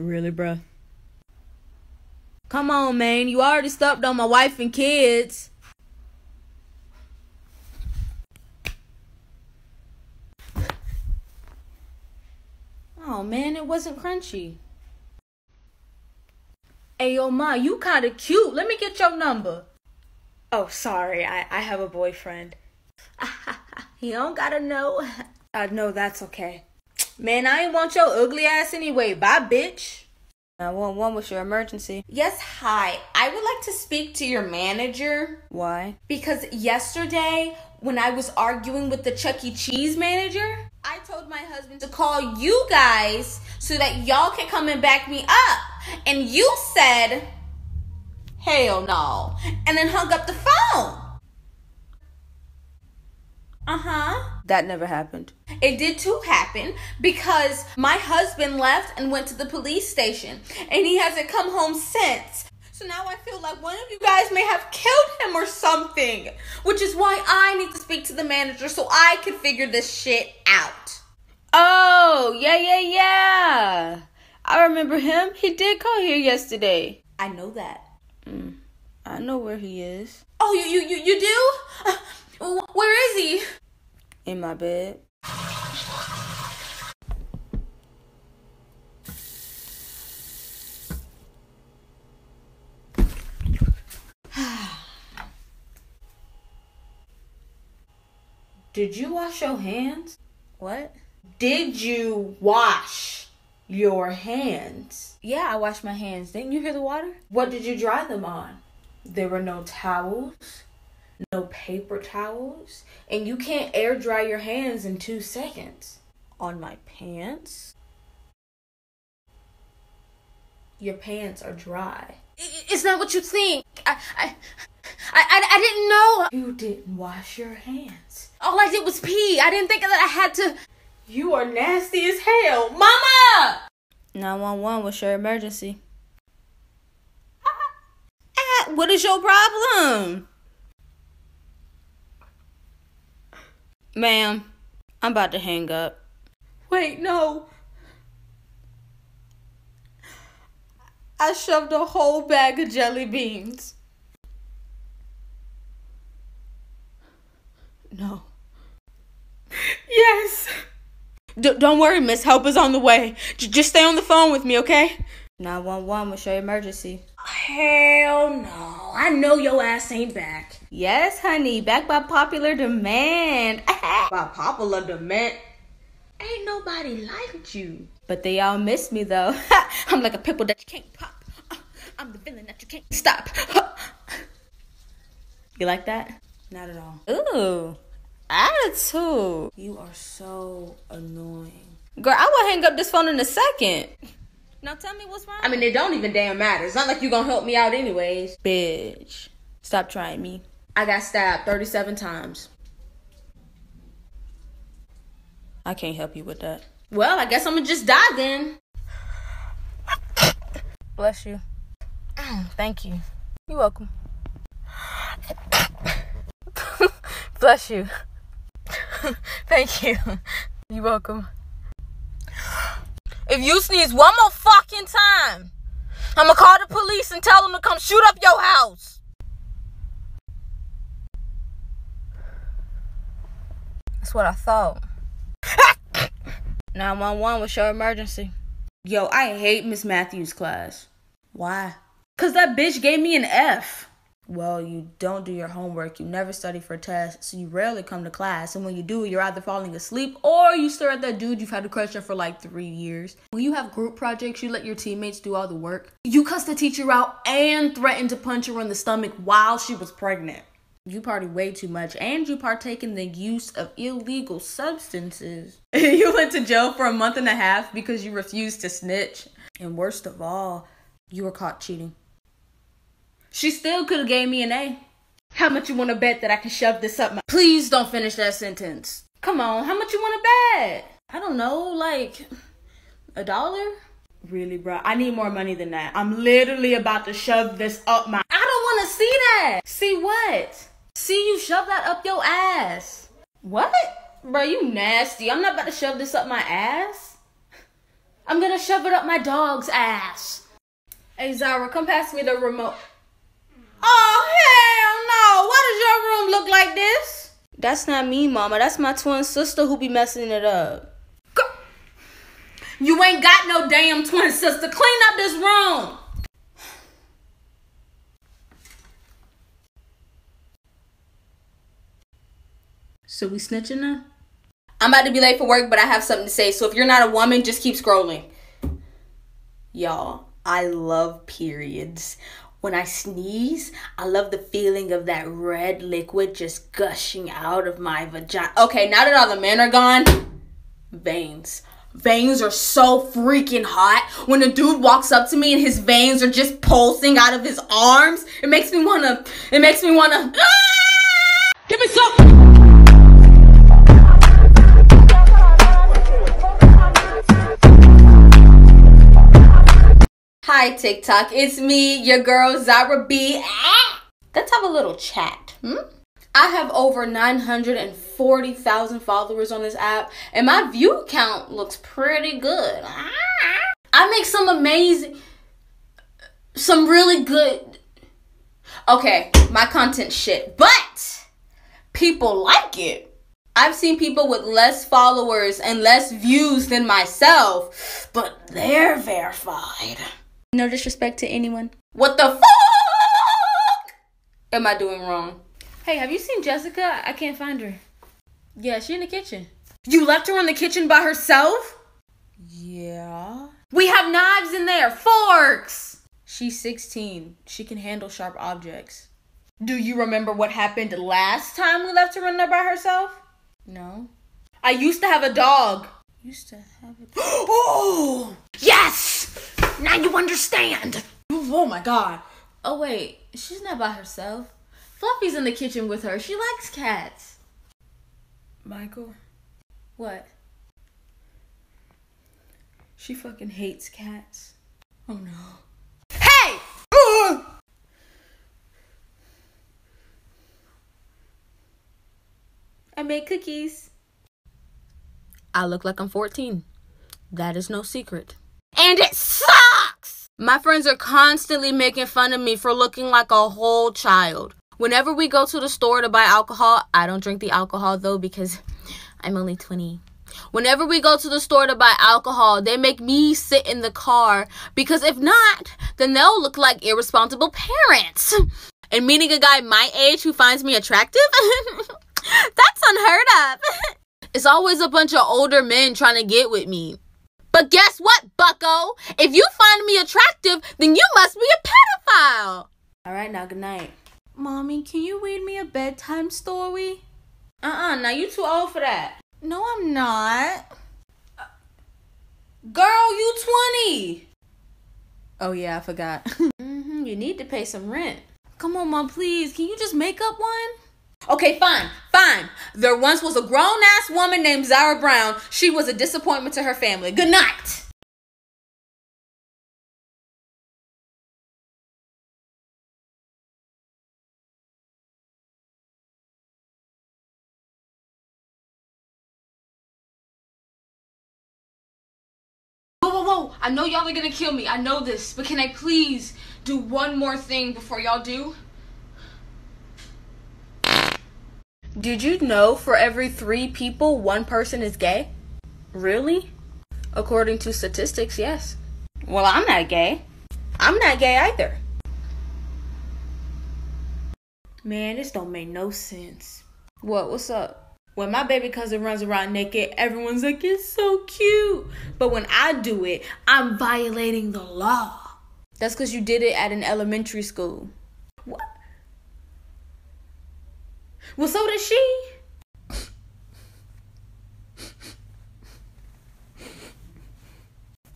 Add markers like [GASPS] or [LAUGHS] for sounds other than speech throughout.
Really, bruh? Come on, man. You already stepped on my wife and kids. Oh, man, it wasn't crunchy. Hey, yo, ma, you kind of cute. Let me get your number. Oh, sorry. I, I have a boyfriend. [LAUGHS] you don't gotta know. Uh, no, that's okay. Man, I ain't want your ugly ass anyway. Bye, bitch. 911, what's your emergency? Yes, hi. I would like to speak to your manager. Why? Because yesterday, when I was arguing with the Chuck E. Cheese manager, I told my husband to call you guys so that y'all can come and back me up. And you said, hell no. And then hung up the phone. Uh huh. That never happened. It did too happen because my husband left and went to the police station and he hasn't come home since. So now I feel like one of you guys may have killed him or something. Which is why I need to speak to the manager so I can figure this shit out. Oh, yeah, yeah, yeah. I remember him. He did call here yesterday. I know that. Mm, I know where he is. Oh, you you you, you do? Uh, where is he? In my bed. [SIGHS] Did you wash your hands? What? Did you wash your hands? Yeah, I washed my hands. Didn't you hear the water? What did you dry them on? There were no towels, no paper towels, and you can't air dry your hands in two seconds. On my pants? Your pants are dry. It's not what you think. I, I, I, I, didn't know. You didn't wash your hands. All I did was pee. I didn't think that I had to. You are nasty as hell. Mama! 911, what's your emergency? Ah, what is your problem? Ma'am, I'm about to hang up. Wait, no. I shoved a whole bag of jelly beans. No. Yes. D- don't worry, miss. Help is on the way. J- just stay on the phone with me, okay? 911, what's your emergency? Hell no. I know your ass ain't back. Yes, honey. Back by popular demand. [LAUGHS] by popular demand? Ain't nobody liked you. But they all miss me, though. [LAUGHS] I'm like a pimple that you can't pop. [LAUGHS] I'm the villain that you can't stop. you like that? Not at all. Ooh, attitude. You are so annoying. Girl, I will hang up this phone in a second. Now tell me what's wrong. I mean, it don't even damn matter. It's not like you gonna help me out anyways. Bitch, stop trying me. I got stabbed 37 times. I can't help you with that. Well, I guess I'm gonna just die then. Bless you. [CLEARS THROAT] Thank you. You're welcome. [LAUGHS] Bless you. [LAUGHS] Thank you. You're welcome. If you sneeze one more fucking time, I'm gonna call the police and tell them to come shoot up your house. That's what I thought. 911, what's your emergency? Yo, I hate Miss Matthews' class. Why? Cause that bitch gave me an F. Well, you don't do your homework, you never study for tests, so you rarely come to class. And when you do, you're either falling asleep or you stare at that dude you've had a crush on for like three years. When you have group projects, you let your teammates do all the work. You cuss the teacher out and threaten to punch her in the stomach while she was pregnant. You party way too much and you partake in the use of illegal substances. [LAUGHS] you went to jail for a month and a half because you refused to snitch. And worst of all, you were caught cheating. She still could have gave me an A. How much you want to bet that I can shove this up my... Please don't finish that sentence. Come on, how much you want to bet? I don't know, like a dollar? Really, bro? I need more money than that. I'm literally about to shove this up my... I don't want to see that. See what? See you shove that up your ass. What? Bro, you nasty. I'm not about to shove this up my ass. I'm gonna shove it up my dog's ass. Hey Zira, come pass me the remote. Oh hell no! Why does your room look like this? That's not me, mama. That's my twin sister who be messing it up. You ain't got no damn twin sister. Clean up this room. So we snitching now? I'm about to be late for work, but I have something to say. So if you're not a woman, just keep scrolling. Y'all, I love periods. When I sneeze, I love the feeling of that red liquid just gushing out of my vagina. Okay, now that all the men are gone, veins. Veins are so freaking hot. When a dude walks up to me and his veins are just pulsing out of his arms, it makes me wanna, it makes me wanna, ah! Give me some! Hi TikTok, it's me, your girl Zira B. Let's have a little chat. Hmm? I have over 940,000 followers on this app, and my view count looks pretty good. I make some amazing, some really good. Okay, my content shit, but people like it. I've seen people with less followers and less views than myself, but they're verified. No disrespect to anyone. What the fuck am I doing wrong? Hey, have you seen Jessica? I can't find her. Yeah, she in the kitchen. You left her in the kitchen by herself? Yeah. We have knives in there, forks. She's 16. She can handle sharp objects. Do you remember what happened last time we left her in there by herself? No. I used to have a dog. Used to have it. oh, [GASPS] yes! Now you understand. Oh, oh my god. Oh wait, she's not by herself. Fluffy's in the kitchen with her. She likes cats. Michael, What? she fucking hates cats. Oh no. Hey! I made cookies. I look like I'm 14. That is no secret. And it sucks! My friends are constantly making fun of me for looking like a whole child. Whenever we go to the store to buy alcohol, I don't drink the alcohol though because I'm only 20. Whenever we go to the store to buy alcohol, they make me sit in the car because if not, then they'll look like irresponsible parents. And meeting a guy my age who finds me attractive? [LAUGHS] That's unheard of. [LAUGHS] It's always a bunch of older men trying to get with me. But guess what, bucko? If you find me attractive, then you must be a pedophile. All right, now good night. Mommy, can you read me a bedtime story? Uh-uh, now you too old for that. No, I'm not. Girl, you 20. Oh yeah, I forgot. [LAUGHS] Mm-hmm, you need to pay some rent. Come on, mom, please. Can you just make up one? Okay, fine, fine. There once was a grown ass woman named Zira Brown. She was a disappointment to her family. Good night. Whoa, whoa, whoa. I know y'all are gonna kill me. I know this. But can I please do one more thing before y'all do? Did you know for every three people, one person is gay? Really? According to statistics, yes. Well, I'm not gay. I'm not gay either. Man, this don't make no sense. What? What's up? When my baby cousin runs around naked, everyone's like, it's so cute. But when I do it, I'm violating the law. That's because you did it at an elementary school. What? Well, so does she.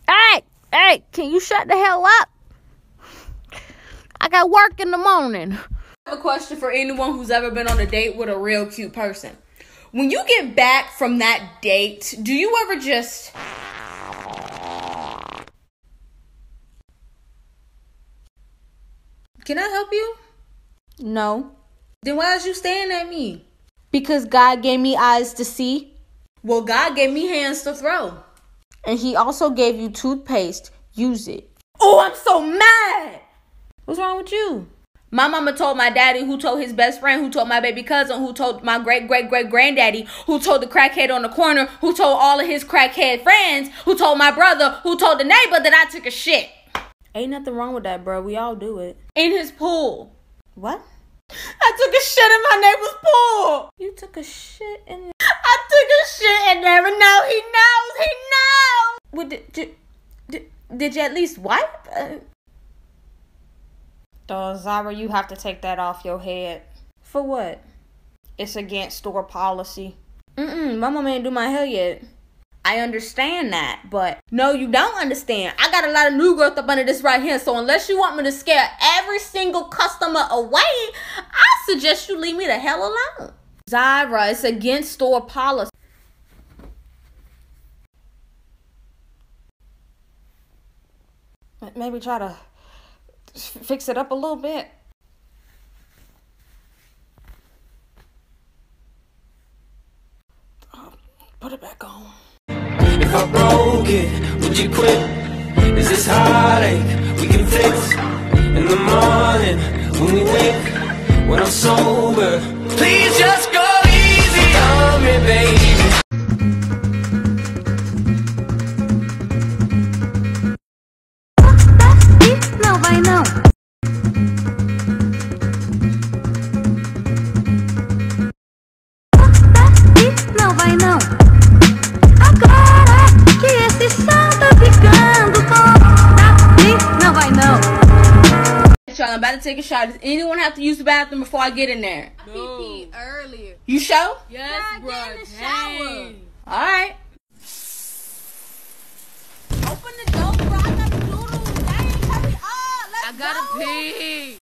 Hey, hey, can you shut the hell up? I got work in the morning. I have a question for anyone who's ever been on a date with a real cute person. When you get back from that date, do you ever just Can I help you? No. Then why is you staring at me? Because God gave me eyes to see. Well, God gave me hands to throw. And he also gave you toothpaste. Use it. Oh, I'm so mad. What's wrong with you? My mama told my daddy, who told his best friend, who told my baby cousin, who told my great great great granddaddy, who told the crackhead on the corner, who told all of his crackhead friends, who told my brother, who told the neighbor that I took a shit. Ain't nothing wrong with that, bro. We all do it. In his pool. What? I took a shit in my neighbor's pool. You took a shit in. I took a shit in there, and now he knows. He knows. What did, did, did, did you at least wipe? Uh, Zira, you have to take that off your head. for what? It's against store policy. Mm-mm. My mama ain't do my hair yet. I understand that, but no, you don't understand. I got a lot of new growth up under this right here, so unless you want me to scare every single customer away, I suggest you leave me the hell alone. Zira, it's against store policy. Maybe try to fix it up a little bit. Oh, put it back on. If I broke it, would you quit? Is this heartache we can fix? In the morning, when we wake, when I'm sober, please just shot. Does anyone have to use the bathroom before I get in there? No. earlier. You show? Yes, bro. Dang. All right. Open the door, bro. I got doodle. Dang, hurry up. Let's I gotta go. pee.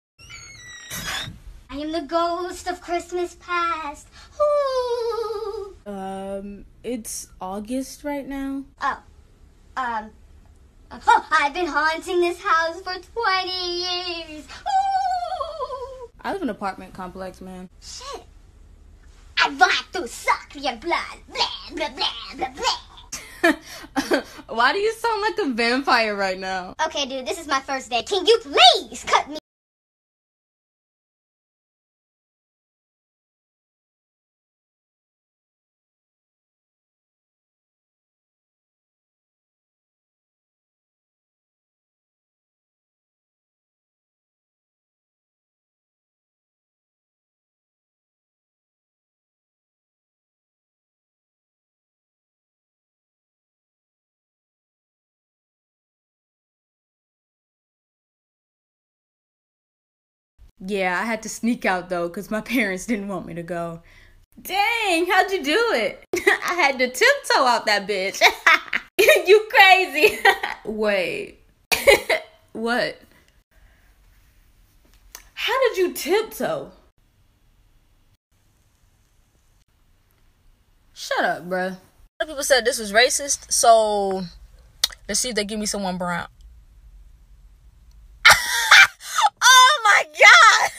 I am the ghost of Christmas past. Ooh. Um, it's August right now. Oh, um, oh, I've been haunting this house for 20 years. Ooh. I live in an apartment complex, man. Shit. I want to suck your blood. Blah, blah, blah, blah, blah. [LAUGHS] Why do you sound like a vampire right now? Okay, dude, this is my first day. Can you please cut me? Yeah, I had to sneak out though because my [LAUGHS] parents didn't want me to go. Dang, how'd you do it? [LAUGHS] I had to tiptoe out that bitch. [LAUGHS] you crazy. Wait. what? How did you tiptoe? Shut up, bruh. People said this was racist, so let's see if they give me someone brown. Oh my god!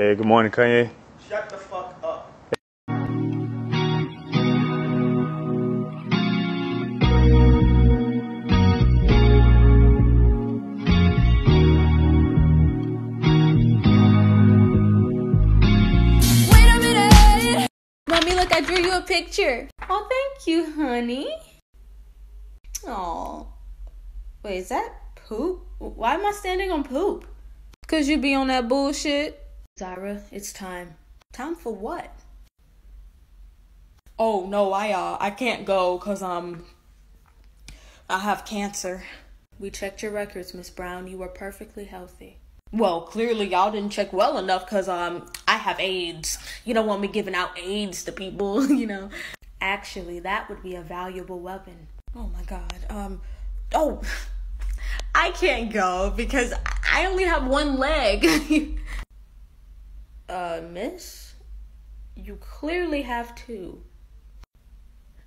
Hey, good morning, Kanye. Shut the fuck up. Wait a minute. Mommy, look, I drew you a picture. Oh, thank you, honey. Oh. Wait, is that poop? Why am I standing on poop? Cause you be on that bullshit. Zira, it's time. Time for what? Oh no, I uh I can't go cuz um I have cancer. We checked your records, Miss Brown. You were perfectly healthy. Well, clearly y'all didn't check well enough cuz um I have AIDS. You don't want me giving out AIDS to people, [LAUGHS] you know. Actually, that would be a valuable weapon. Oh my god. Um oh [LAUGHS] I can't go because I only have one leg. [LAUGHS] Uh, miss? You clearly have two.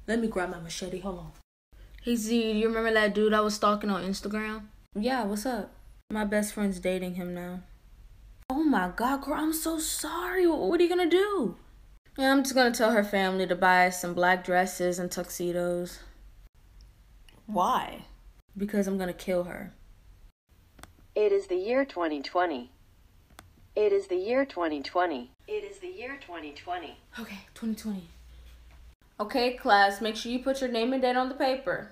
Let me grab my machete. Hold on. Hey Z, do you remember that dude I was stalking on Instagram? Yeah, what's up? My best friend's dating him now. Oh my god, girl, I'm so sorry. What, what are you gonna do? Yeah, I'm just gonna tell her family to buy some black dresses and tuxedos. Why? Because I'm gonna kill her. It is the year 2020. It is the year 2020. It is the year 2020. Okay, 2020. Okay, class, make sure you put your name and date on the paper.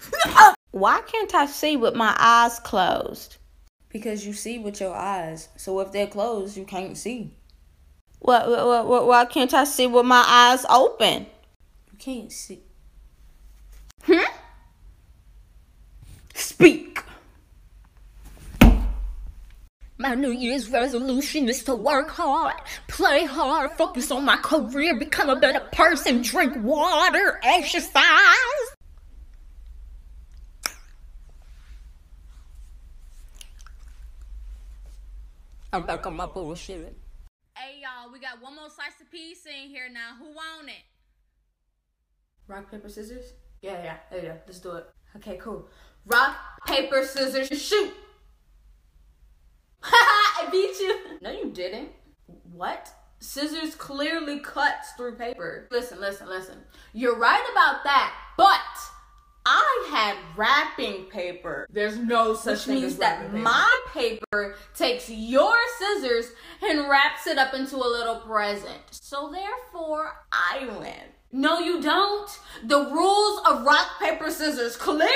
[LAUGHS] Why can't I see with my eyes closed? Because you see with your eyes. So if they're closed, you can't see. What, what, what, why can't I see with my eyes open? You can't see. Hmm? Speak. My New Year's resolution is to work hard, play hard, focus on my career, become a better person, drink water, exercise. I'm back on my bullshit. Hey y'all, we got one more slice of pizza in here now. Who want it? Rock, paper, scissors? Yeah, yeah, yeah, yeah. Let's do it. Okay, cool. Rock, paper, scissors, shoot. [LAUGHS] I beat you. No, you didn't. What? Scissors clearly cuts through paper. Listen, listen, listen. You're right about that, but I had wrapping paper. There's no such Which thing means as that paper. my paper takes your scissors and wraps it up into a little present. So therefore, I win. No, you don't. The rules of rock, paper, scissors clearly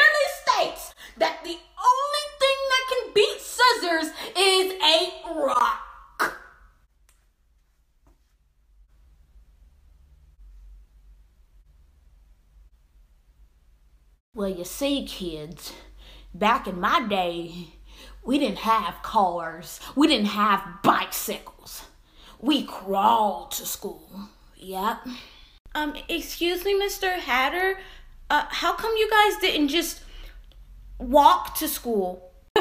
states that the only thing that can beat scissors is a rock. Well, you see, kids, back in my day, we didn't have cars, we didn't have bicycles. We crawled to school. Yep. Um, excuse me, Mr. Hatter. Uh, how come you guys didn't just walk to school? [LAUGHS]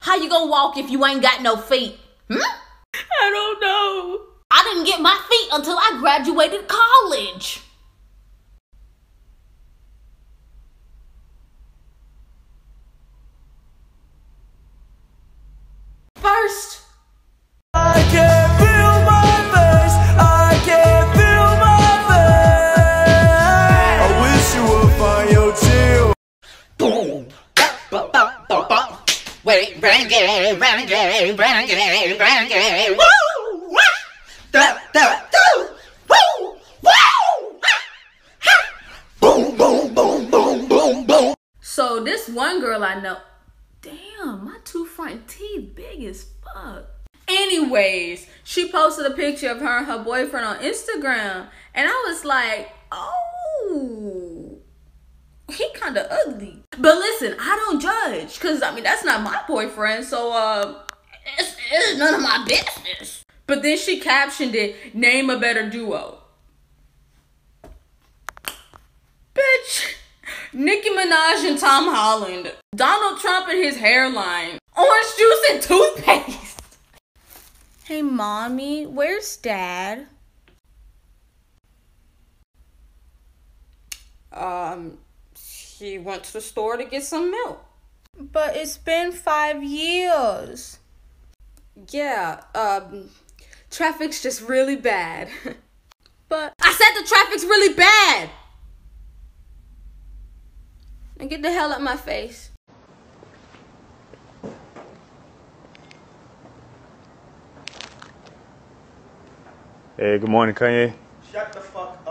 How you gonna walk if you ain't got no feet? Hmm? I don't know. I didn't get my feet until I graduated college. So this one girl I know, damn, my two front teeth big as fuck. Anyways, she posted a picture of her and her boyfriend on Instagram, and I was like, oh, he kind of ugly. But listen, I don't judge, cause I mean that's not my boyfriend, so uh, it's, it's none of my business. But then she captioned it, "Name a better duo." Bitch. Nicki Minaj and Tom Holland. Donald Trump and his hairline. Orange juice and toothpaste. [LAUGHS] hey, mommy, where's dad? Um, he went to the store to get some milk. But it's been five years. Yeah, um, traffic's just really bad. [LAUGHS] But I said the traffic's really bad! And get the hell out my face. Hey, good morning, Kanye. Shut the fuck